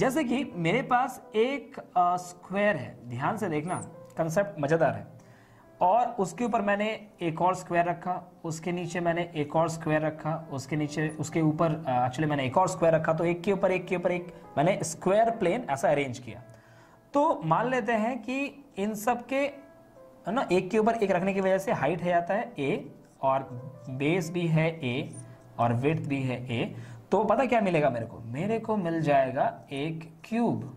जैसे कि मेरे पास एक स्क्वायर है। ध्यान से देखना कंसेप्ट मज़ेदार है। और उसके ऊपर मैंने एक और स्क्वायर रखा, उसके नीचे मैंने एक और स्क्वायर रखा, उसके नीचे, उसके ऊपर एक्चुअली मैंने एक और स्क्वायर रखा तो एक के ऊपर, एक के ऊपर, एक, मैंने स्क्वायर प्लेन ऐसा अरेंज किया। तो मान लेते हैं कि इन सब के ना, एक के ऊपर एक रखने की वजह से हाइट है जाता है ए और बेस भी है ए और विथ भी है ए तो पता क्या मिलेगा मेरे को? मेरे को मिल जाएगा एक cube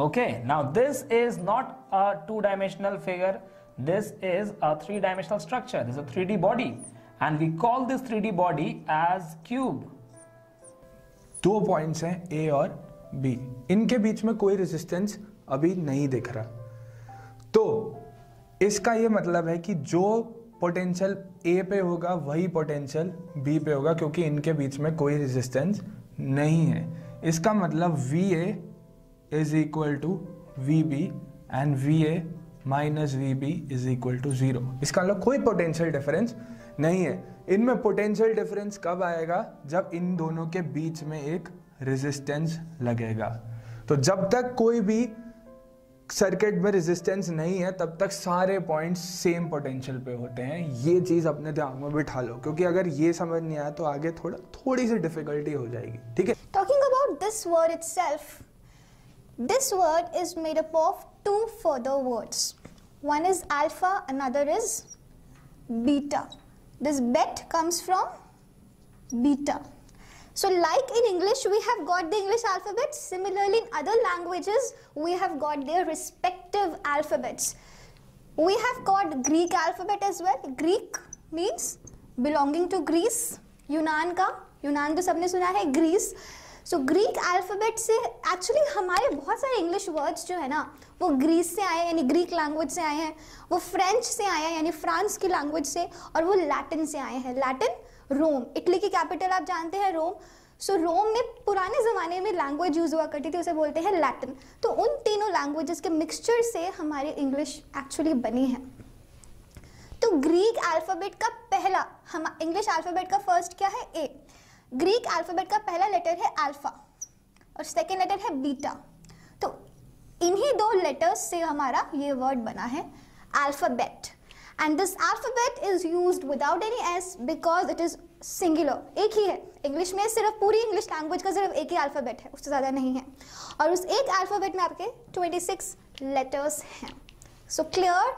okay now this is not a two dimensional figure this is a three dimensional structure this three D body and we call this three D body as cube दो पॉइंट्स हैं ए और B इनके बीच में कोई resistance अभी नहीं दिख रहा। तो इसका ये मतलब है कि जो पोटेंशियल ए पे होगा, वही पोटेंशियल बी पे होगा, क्योंकि इनके बीच में कोई रेजिस्टेंस नहीं है। इसका मतलब V A is equal to V B and V A minus V B is equal to zero इसका मतलब कोई पोटेंशियल डिफरेंस नहीं है। इनमें पोटेंशियल डिफरेंस कब आएगा? जब इन दोनों के बीच में एक रेजिस्टेंस लगेगा। तो जब तक कोई भी सर्किट में रेजिस्टेंस नहीं है, तब तक सारे पॉइंट्स सेम पोटेंशियल पे होते हैं। ये चीज़ अपने दिमाग में बिठा लो, क्योंकि अगर ये समझ नहीं आया तो आगे थोड़ा थोड़ी सी डिफिकल्टी हो जाएगी, ठीक है? Talking about this word itself this word is made up of two further words one is alpha another is beta this bet comes from beta So like in English, we have got the English alphabet. Similarly, in other languages, we have got their respective alphabets. We have got Greek alphabet as well. Greek means belonging to Greece. यूनान का यूनान तो सबने सुना है Greece so Greek alphabet से actually हमारे बहुत सारे इंग्लिश वर्ड्स जो है ना वो ग्रीस से आए हैं यानी ग्रीक लैंग्वेज से आए हैं वो फ्रेंच से आए हैं यानी फ्रांस की लैंग्वेज से और वो लैटिन से आए हैं लैटिन रोम इटली की कैपिटल आप जानते हैं रोम। सो so, रोम में पुराने ज़माने में लैंग्वेज यूज़ हुआ करती थी उसे बोलते हैं लैटिन तो उन तीनों लैंग्वेजेस के मिक्सचर से हमारी इंग्लिश एक्चुअली बनी है। तो ग्रीक अल्फ़ाबेट का पहला हम इंग्लिश अल्फ़ाबेट का फ़र्स्ट क्या है? ए ग्रीक अल्फ़ाबेट का पहला लेटर है अल्फ़ा और सेकेंड लेटर है बीटा तो इन्हीं दो लेटर्स से हमारा ये वर्ड बना है alphabet and this alphabet is use without any S because it is singular एक ही है। इंग्लिश में सिर्फ़ पूरी इंग्लिश लैंग्वेज का सिर्फ़ एक ही अल्फ़ाबेट है, उससे ज़्यादा नहीं है। और उस एक अल्फ़ाबेट में आपके 26 लेटर्स हैं। So clear